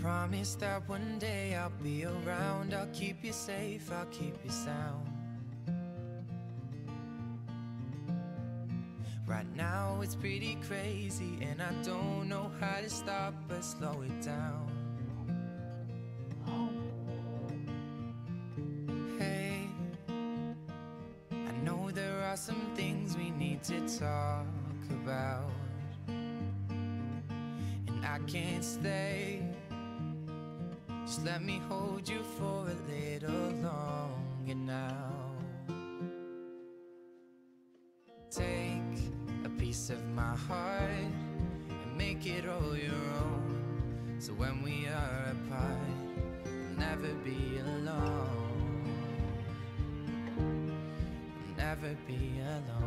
promise that one day I'll be around. I'll keep you safe, I'll keep you sound. Right now it's pretty crazy, and I don't know how to stop but slow it down. Hey, I know there are some things we need to talk about, and I can't stay. Just let me hold you for a little longer now. Take a piece of my heart and make it all your own. So when we are apart, you'll never be alone. You'll never be alone.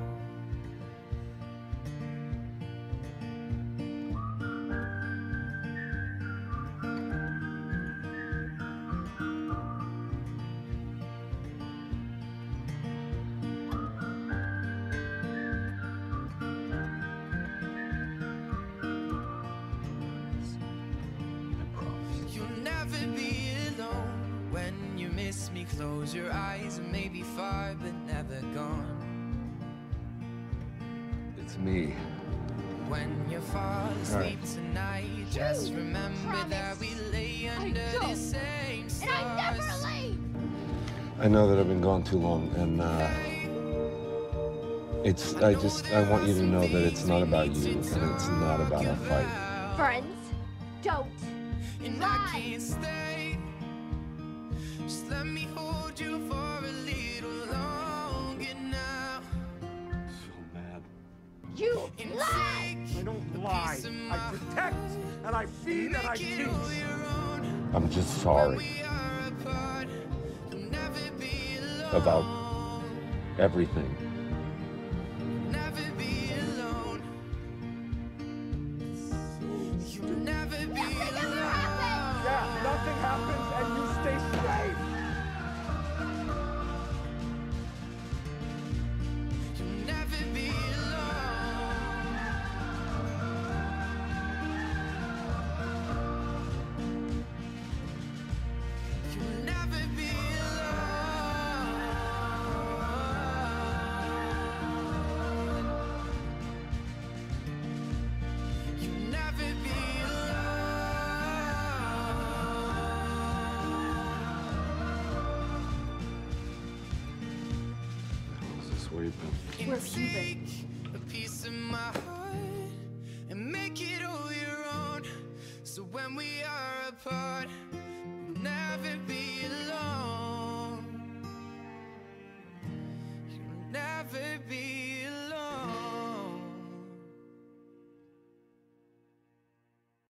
Never be alone when you miss me. Close your eyes and maybe far, but never gone. It's me. When you fall asleep tonight, just remember that we lay under the don't. same And I never stars. leave! I know that I've been gone too long, and uh, it's. I just. I want you to know that it's not about you, and it's not about a fight. Friends, don't And I can't stay. Just let me hold you for a little longer now. So mad. You And lie! I don't lie. I protect and I feed and I Make it all teach. your. I'm just sorry apart, you'll never be alone. about everything. Is this where you've been? Where have you been? A piece of my heart and make it all your own. So when we are apart, never be